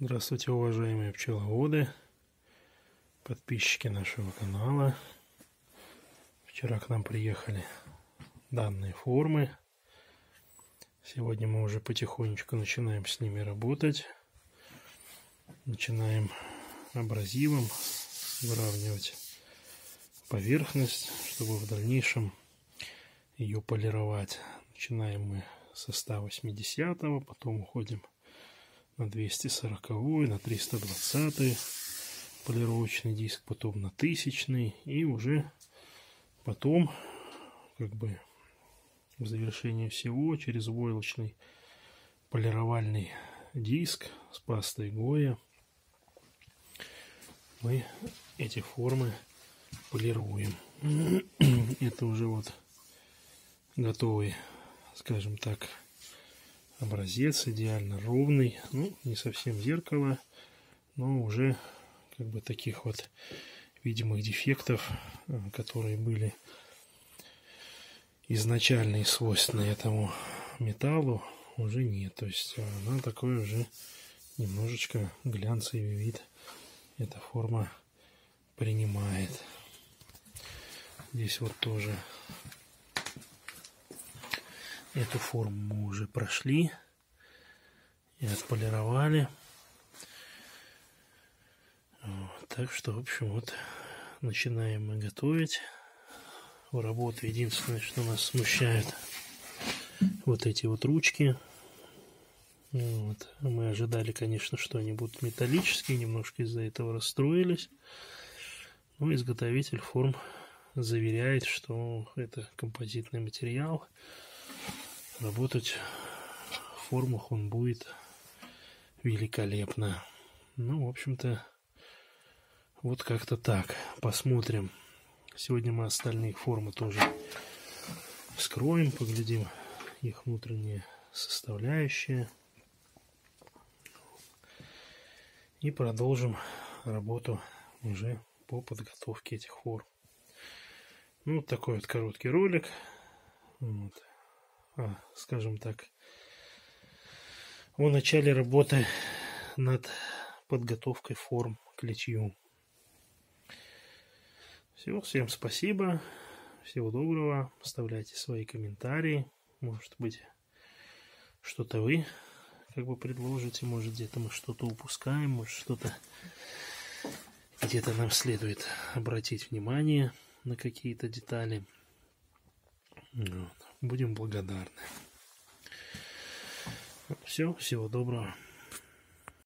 Здравствуйте, уважаемые пчеловоды, подписчики нашего канала. Вчера к нам приехали данные формы. Сегодня мы уже потихонечку начинаем с ними работать. Начинаем абразивом выравнивать поверхность, чтобы в дальнейшем ее полировать. Начинаем мы со 180, потом уходим на 240, на 320 полировочный диск, потом на тысячный и уже потом как бы в завершение всего через войлочный полировальный диск с пастой Гоя мы эти формы полируем. Это уже вот готовый, скажем так, образец идеально ровный. Ну, не совсем зеркало, но уже как бы таких вот видимых дефектов, э, которые были изначально свойственны этому металлу, уже нет. То есть она такой уже немножечко глянцевый вид эта форма принимает. Здесь вот тоже Эту форму мы уже прошли и отполировали. Вот, так что, в общем, вот начинаем мы готовить. У работы единственное, что нас смущает, вот эти вот ручки. Вот. Мы ожидали, конечно, что они будут металлические, немножко из-за этого расстроились. Но изготовитель форм заверяет, что это композитный материал, Работать в формах он будет великолепно. Ну, в общем-то, вот как-то так. Посмотрим. Сегодня мы остальные формы тоже вскроем, поглядим их внутренние составляющие. И продолжим работу уже по подготовке этих форм. Ну, вот такой вот короткий ролик. Вот. А, скажем так, о начале работы над подготовкой форм к литью. Все, всем спасибо, всего доброго, оставляйте свои комментарии, может быть, что-то вы как бы предложите, может где-то мы что-то упускаем, может что-то где-то нам следует обратить внимание на какие-то детали. Вот будем благодарны. Все, всего доброго.